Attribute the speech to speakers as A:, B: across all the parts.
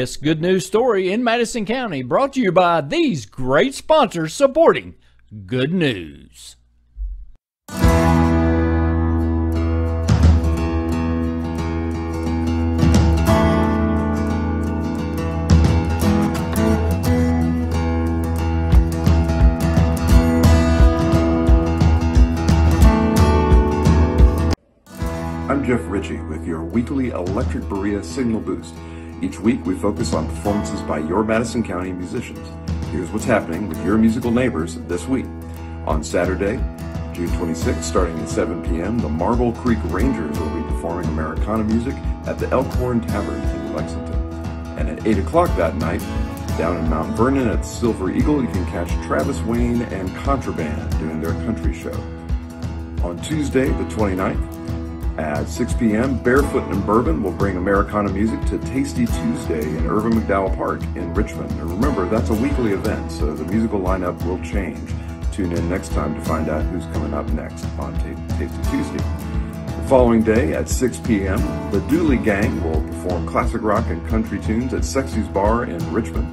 A: It's Good News Story in Madison County, brought to you by these great sponsors supporting Good News.
B: I'm Jeff Richey with your weekly Electric Berea Signal Boost. Each week we focus on performances by your Madison County musicians. Here's what's happening with your musical neighbors this week. On Saturday, June 26th, starting at 7 p.m., the Marble Creek Rangers will be performing Americana music at the Elkhorn Tavern in Lexington. And at 8 o'clock that night, down in Mount Vernon at the Silver Eagle, you can catch Travis Wayne and Contraband doing their country show. On Tuesday, the 29th, at 6 p.m., Barefoot and Bourbon will bring Americana music to Tasty Tuesday in Irvine McDowell Park in Richmond. And remember, that's a weekly event, so the musical lineup will change. Tune in next time to find out who's coming up next on Tasty Tuesday. The following day at 6 p.m., the Dooley Gang will perform classic rock and country tunes at Sexy's Bar in Richmond.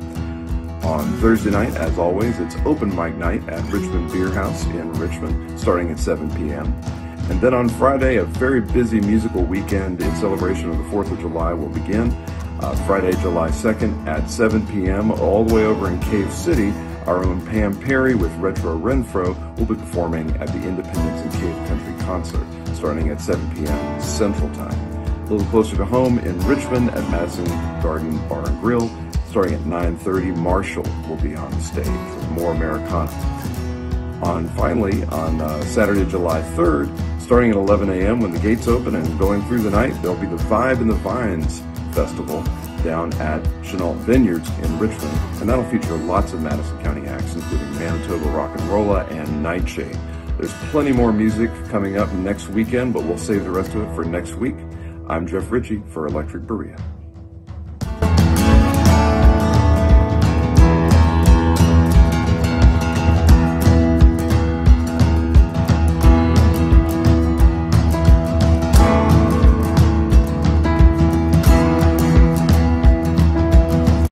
B: On Thursday night, as always, it's open mic night at Richmond Beer House in Richmond, starting at 7 p.m. And then on Friday, a very busy musical weekend in celebration of the 4th of July will begin. Uh, Friday, July 2nd at 7 p.m. all the way over in Cave City, our own Pam Perry with Retro Renfro will be performing at the Independence and Cave Country Concert starting at 7 p.m. Central Time. A little closer to home in Richmond at Madison Garden Bar and Grill starting at 9.30, Marshall will be on the stage with more Americana. On finally, on uh, Saturday, July 3rd, Starting at 11 a.m. when the gates open and going through the night, there'll be the Vibe in the Vines Festival down at Chenault Vineyards in Richmond, and that'll feature lots of Madison County acts, including Manitoba Rock and Rolla and Nightshade. There's plenty more music coming up next weekend, but we'll save the rest of it for next week. I'm Jeff Richey for Electric Berea.